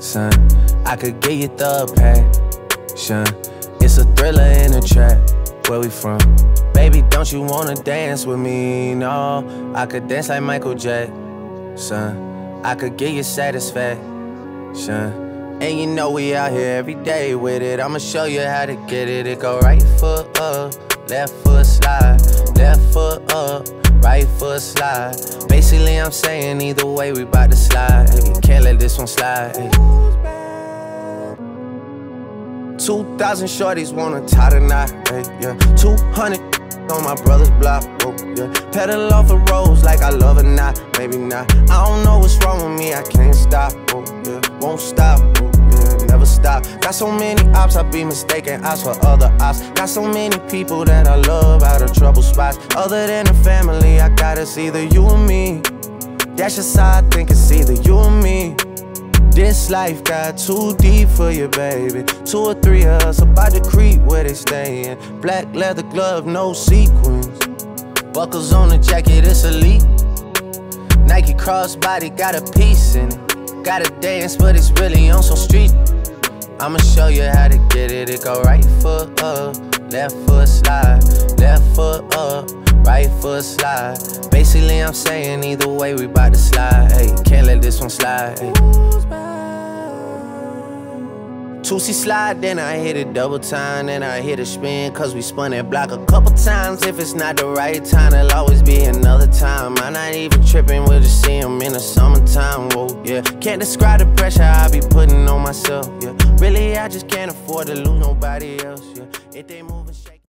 I could get you the passion. It's a thriller in a trap. Where we from? Baby, don't you wanna dance with me? No, I could dance like Michael Jackson. I could get you satisfaction. And you know we out here every day with it. I'ma show you how to get it. It go right foot up, left foot slide, left foot up, right foot slide. Basically, I'm saying either way, we bout to slide. Can't let this one slide. Hey. 2,000 shorties wanna tie the knot, hey, yeah. 200 on my brother's block, oh, yeah. Pedal off the roads like I love it, not, maybe not. I don't know what's wrong with me, I can't stop, oh, yeah. Won't stop, oh, stop. Got so many ops, I be mistaken ops for other ops. Got so many people that I love out of trouble spots. Other than the family, I got it's either you or me. That's just how I think it's either you or me. This life got too deep for you, baby. Two or three of us about to creep where they stayin'. Black leather glove, no sequins. Buckles on the jacket, it's elite. Nike crossbody got a piece in it. Gotta dance, but it's really on some street. I'ma show you how to get it. It go right foot up, left foot slide, left foot up, right foot slide. Basically, I'm saying either way, we bout to slide. Hey, can't let this one slide. Hey. Two-C slide, then I hit it double time, then I hit a spin, cause we spun that block a couple times. If it's not the right time, it'll always be another time. I'm not even tripping, we'll just see him in the summertime, whoa, yeah. Can't describe the pressure I be putting on myself, Really, I just can't afford to lose nobody else, yeah. If they shake.